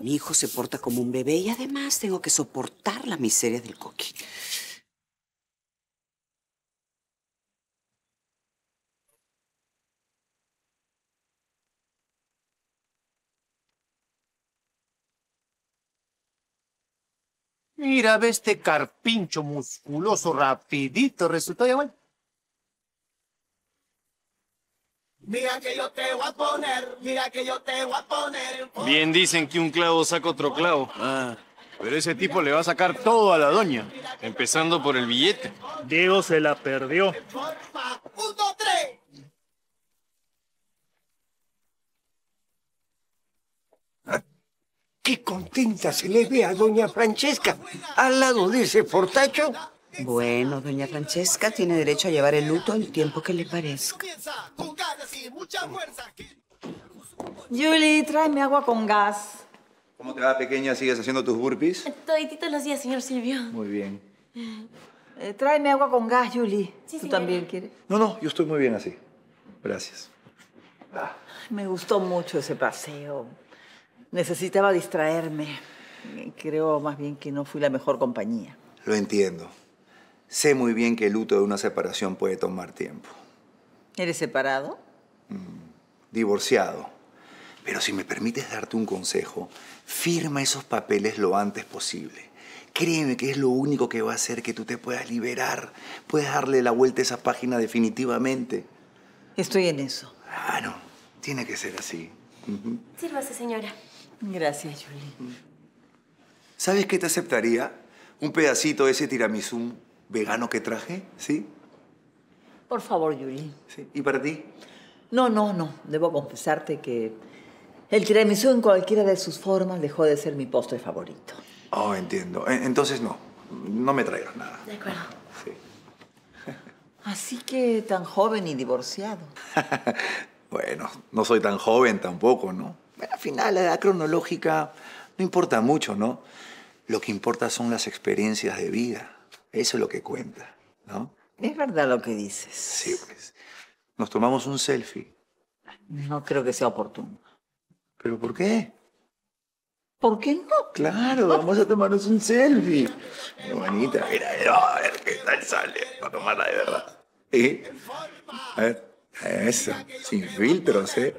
Mi hijo se porta como un bebé y además tengo que soportar la miseria del coqui. Mira, ve este carpincho musculoso, rapidito, resultó ya bueno. Mira que yo te voy a poner, mira que yo te voy a poner. Bien dicen que un clavo saca otro clavo. Ah, pero ese tipo le va a sacar todo a la doña, empezando por el billete. Diego se la perdió. Un, dos, tres. Qué contenta se le ve a doña Francesca al lado de ese portacho. Bueno, doña Francesca tiene derecho a llevar el luto el tiempo que le parezca. Y mucha fuerza. Julie, tráeme agua con gas. ¿Cómo te va, pequeña? ¿Sigues haciendo tus burpees? Todititos los días, señor Silvio. Muy bien. Eh, tráeme agua con gas, Julie. Sí, ¿Tú señora. también quieres? No, no, yo estoy muy bien así. Gracias. Me gustó mucho ese paseo. Necesitaba distraerme. Creo más bien que no fui la mejor compañía. Lo entiendo. Sé muy bien que el luto de una separación puede tomar tiempo. ¿Eres separado? Divorciado. Pero si me permites darte un consejo, firma esos papeles lo antes posible. Créeme que es lo único que va a hacer que tú te puedas liberar. Puedes darle la vuelta a esa página definitivamente. Estoy en eso. Claro, tiene que ser así. Sírvase, señora. Gracias, Julie. ¿Sabes qué te aceptaría? Un pedacito de ese tiramisú vegano que traje, ¿sí? Por favor, Julie. ¿Sí? ¿Y para ti? No, no, no. Debo confesarte que el tiramisú en cualquiera de sus formas dejó de ser mi postre favorito. Oh, entiendo. En- Entonces no, no me traigas nada. De acuerdo. Sí. Así que tan joven y divorciado. Bueno, no soy tan joven tampoco, ¿no? Bueno, al final, la edad cronológica no importa mucho, ¿no? Lo que importa son las experiencias de vida. Eso es lo que cuenta, ¿no? Es verdad lo que dices. Sí, pues. Nos tomamos un selfie. No creo que sea oportuno. ¿Pero por qué? ¿Por qué no? Claro, vamos a tomarnos un selfie. Bonita. Mira, mira, a ver qué tal sale. Para tomarla de verdad. ¿Eh? A ver, eso. Sin filtros, ¿eh?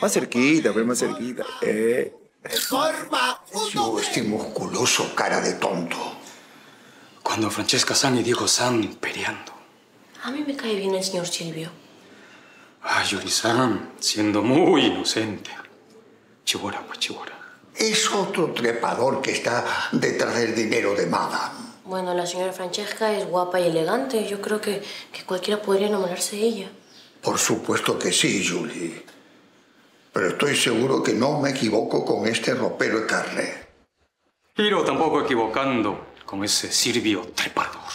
Más cerquita, pues más cerquita. ¿Eh? Forma. Yo, este musculoso cara de tonto. Cuando Francesca San y Diego San peleando. A mí me cae bien el señor Silvio. Ay, Yuri San, siendo muy inocente. Chibora, pues chibora. Es otro trepador que está detrás del dinero de Madame. Bueno, la señora Francesca es guapa y elegante. Yo creo que, que cualquiera podría enamorarse de ella. Por supuesto que sí, Julie. Pero estoy seguro que no me equivoco con este ropero de carne. Pero tampoco equivocando con ese Silvio trepador.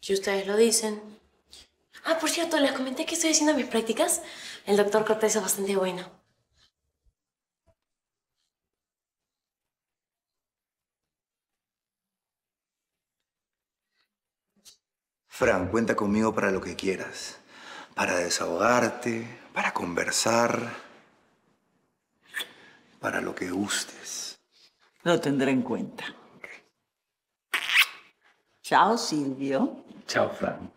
Si ustedes lo dicen. Ah, por cierto, les comenté que estoy haciendo mis prácticas. El doctor Cortés es bastante bueno. Fran, cuenta conmigo para lo que quieras. Para desahogarte, para conversar, para lo que gustes. Lo tendré en cuenta. Chao, Silvio. Chao, Fran.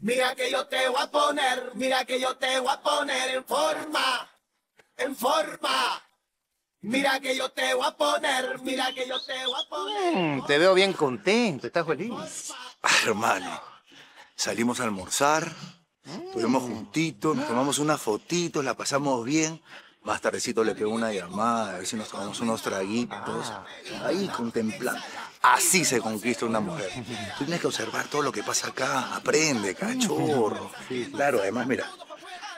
Mira que yo te voy a poner, mira que yo te voy a poner en forma, en forma. Mira que yo te voy a poner, mira que yo te voy a poner. Mm, te veo bien contento, estás feliz. Ah, hermano, salimos a almorzar, estuvimos juntitos, nos tomamos unas fotitos, la pasamos bien. Más tardecito le pegó una llamada, a ver si nos tomamos unos traguitos. Ahí contemplando. Así se conquista una mujer. Tú tienes que observar todo lo que pasa acá. Aprende, cachorro. Claro, además, mira,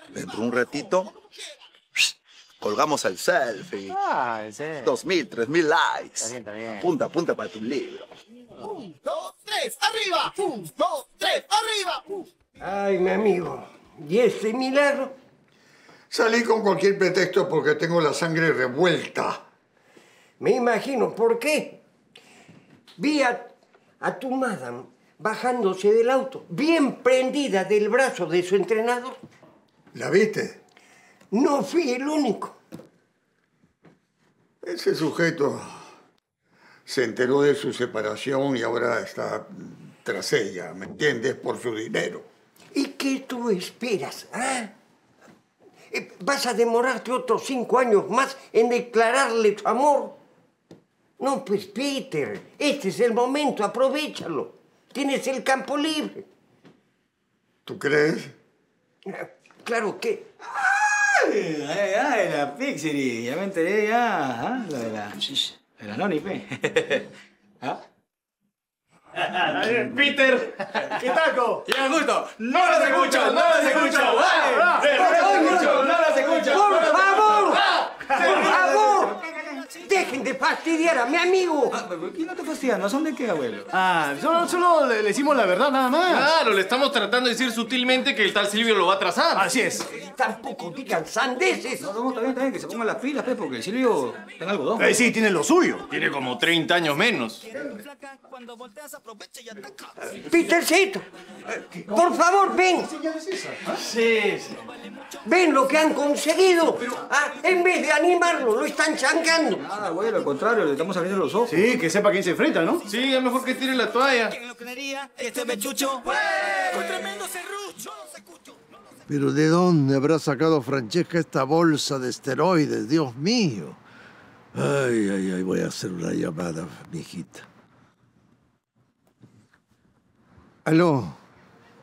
dentro de un ratito colgamos el selfie. Ah, sí. Dos mil, tres mil likes. Está bien, está bien. Punta, punta para tu libro. Un, dos, tres, arriba. Un, dos, tres, arriba. Ay, mi amigo. ¿Y este milagro? Salí con cualquier pretexto porque tengo la sangre revuelta. Me imagino, ¿por qué? Vi a, a tu madame bajándose del auto, bien prendida del brazo de su entrenador. ¿La viste? No fui el único. Ese sujeto se enteró de su separación y ahora está tras ella, ¿me entiendes? Por su dinero. ¿Y qué tú esperas? ah? Eh, ¿Vas a demorarte otros cinco años más en declararle tu amor? No, pues Peter, este es el momento, aprovechalo. Tienes el campo libre. ¿Tú crees? Claro que... Ay, ay, ay, la Pixiri, ya me enteré ya, ¿ah? Lo de la... De la Noni, pe. ¿Ah? Peter, ¿qué taco? ¡Ya, justo! ¡No los escucho! ¡No los escucho! ¡Vale! ¡No los escucho! ¡No los escucho! ¡Por favor! ¡Por favor! ¡Dejen de fastidiar a mi amigo! Ah, ¿Por qué no te fastidias? ¿No son de qué, abuelo? Ah, solo, solo le, le decimos la verdad nada más. Claro, le estamos tratando de decir sutilmente que el tal Silvio lo va a trazar. Así es. Tampoco digan sandeces. No, no, está bien, está bien, que se pongan las pilas, pe, porque Silvio está en algodón. Eh, sí, tiene lo suyo. Tiene como 30 años menos. Petercito, por favor, ven. Sí, sí. Ven lo que han conseguido. Ah, en vez de animarlo, lo están chancando. Nada, abuelo, al contrario, le estamos abriendo los ojos. Sí, que sepa quién se enfrenta, ¿no? Sí, es mejor que tire la toalla. Este mechucho, con tremendo serrucho. Pero ¿de dónde habrá sacado Francesca esta bolsa de esteroides? Dios mío. Ay, ay, ay, voy a hacer una llamada, mijita. Aló.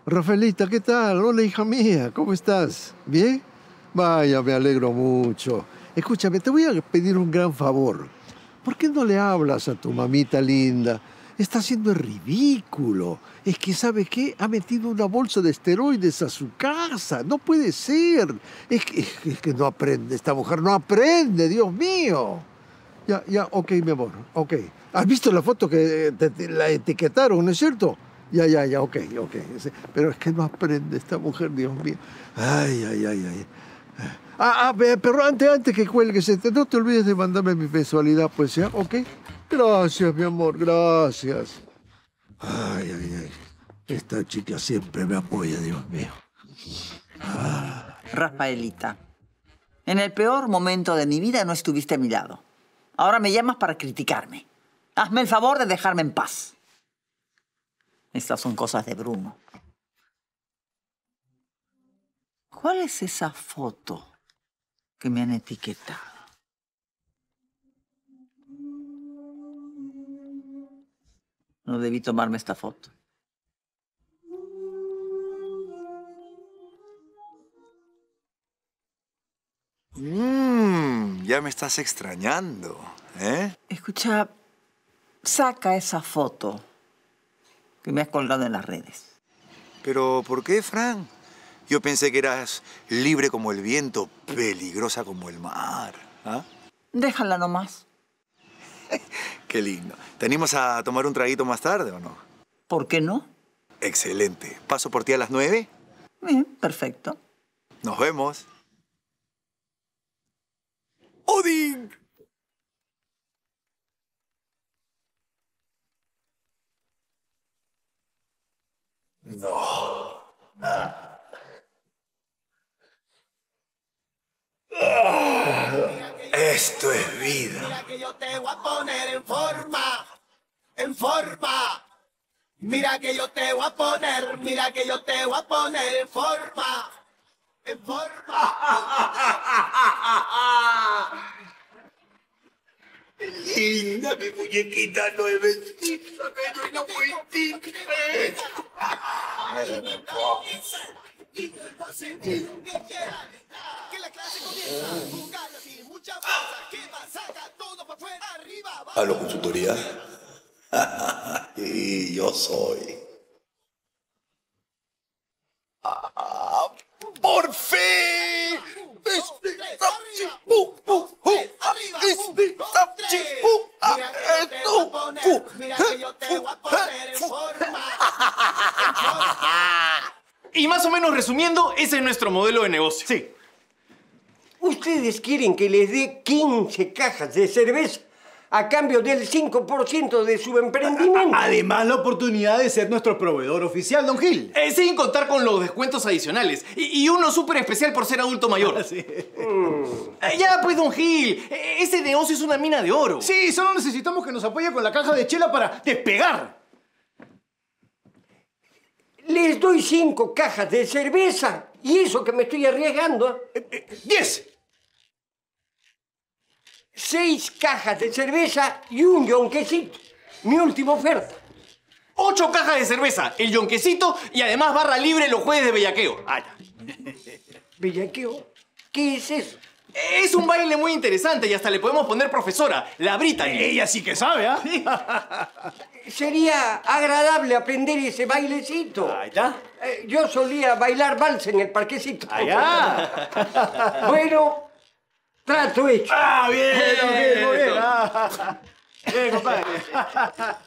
Rafaelita, ¿qué tal? Hola, hija mía, ¿cómo estás? ¿Bien? Vaya, me alegro mucho. Escúchame, te voy a pedir un gran favor. ¿Por qué no le hablas a tu mamita linda? Está haciendo el ridículo. Es que, ¿sabe qué? Ha metido una bolsa de esteroides a su casa. No puede ser. Es que, no aprende, esta mujer no aprende, Dios mío. Ya, ya, ok, mi amor, ok. ¿Has visto la foto que te- la etiquetaron, no es cierto? Ya, ya, ya, ok, ok. Pero es que no aprende esta mujer, Dios mío. Ay, ay, ay, ay. Ah, ah, pero antes, antes que cuelgues, este, no te olvides de mandarme mi mensualidad, pues, ¿ya? ¿Ok? Gracias, mi amor, gracias. Ay, ay, ay. Esta chica siempre me apoya, Dios mío. Rafaelita, en el peor momento de mi vida no estuviste a mi lado. Ahora me llamas para criticarme. Hazme el favor de dejarme en paz. Estas son cosas de Bruno. ¿Cuál es esa foto que me han etiquetado? No debí tomarme esta foto. Mmm, ya me estás extrañando, ¿eh? Escucha, saca esa foto que me has colgado en las redes. Pero, ¿por qué, Fran? Yo pensé que eras libre como el viento, peligrosa como el mar. ¿Ah? Déjala nomás. Qué lindo. ¿Te animas a tomar un traguito más tarde o no? ¿Por qué no? Excelente. ¿Paso por ti a las nueve? Bien, perfecto. Nos vemos. ¡Odín! No. Esto es vida. Mira que yo te voy a poner en forma, en forma. Mira que yo te voy a poner, mira que yo te voy a poner en forma, en forma. Linda, mi muñequita nuevecita, pero no Que ¿Aló, consultoría? y yo soy. Ah, ¡Por fin! Y más o menos resumiendo, ese es nuestro modelo de negocio. Sí. ¿Ustedes quieren que les dé 15 cajas de cerveza a cambio del 5% de su emprendimiento. Además, la oportunidad de ser nuestro proveedor oficial, don Gil. Eh, sin contar con los descuentos adicionales. Y, y uno súper especial por ser adulto mayor. Eh, ya, pues, don Gil. eh, Ese negocio es una mina de oro. Sí, solo necesitamos que nos apoye con la caja de chela para despegar. Les doy cinco cajas de cerveza y eso que me estoy arriesgando. ¡Diez! Seis cajas de cerveza y un yonquecito. Mi última oferta. Ocho cajas de cerveza, el yonquecito y además barra libre los jueves de bellaqueo. Ah, ya. ¿Bellaqueo? ¿Qué es eso? Es un baile muy interesante y hasta le podemos poner profesora, la Brita. Ella sí que sabe, ¿ah? Sería agradable aprender ese bailecito. Ahí está. Eh, yo solía bailar vals en el parquecito. Allá. bueno, trato hecho. Ah, bien, Gil, muy bien. Ah, Bien, compadre.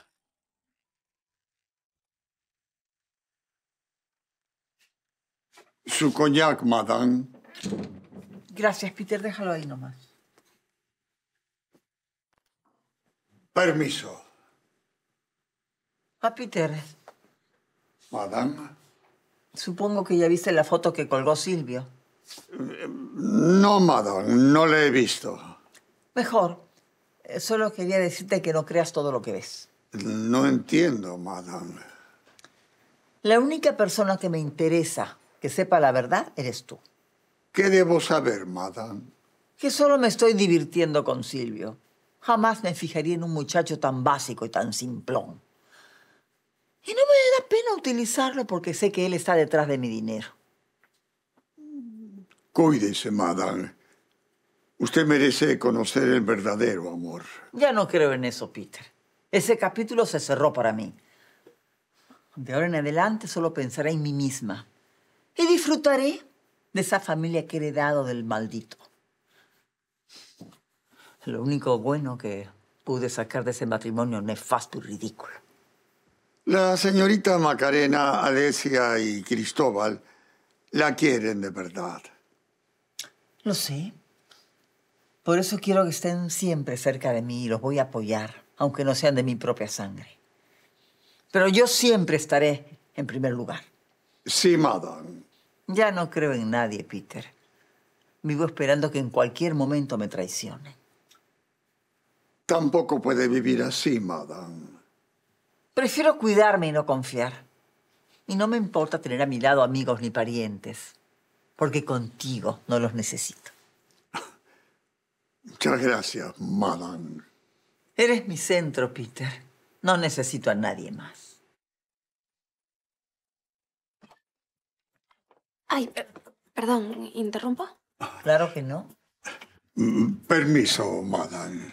Su coñac, madame. Gracias, Peter. Déjalo ahí nomás. Permiso, Ah, Peter, madame. supongo que ya viste la foto que colgó Silvio. No, madame, no le he visto. Mejor. Eh, Solo quería decirte que no creas todo lo que ves. No entiendo, madame. La única persona que me interesa que sepa la verdad eres tú. ¿Qué debo saber, madame? Que solo me estoy divirtiendo con Silvio. Jamás me fijaría en un muchacho tan básico y tan simplón. Y no me da pena utilizarlo porque sé que él está detrás de mi dinero. Cuídese, madame. Usted merece conocer el verdadero amor. Ya no creo en eso, Peter. Ese capítulo se cerró para mí. De ahora en adelante solo pensaré en mí misma. Y disfrutaré de esa familia que he heredado del maldito. Lo único bueno que pude sacar de ese matrimonio nefasto y ridículo. La señorita Macarena, Alesia y Cristóbal la quieren de verdad. Lo sé. Por eso quiero que estén siempre cerca de mí y los voy a apoyar, aunque no sean de mi propia sangre. Pero yo siempre estaré en primer lugar. Sí, madame. Ya no creo en nadie, Peter. Vivo esperando que en cualquier momento me traicione. Tampoco puede vivir así, madame. Prefiero cuidarme y no confiar. Y no me importa tener a mi lado amigos ni parientes, porque contigo no los necesito. Muchas gracias, madame. Eres mi centro, Peter. No necesito a nadie más. Ay, eh, perdón, ¿interrumpo? Claro que no. Mm, Permiso, madame.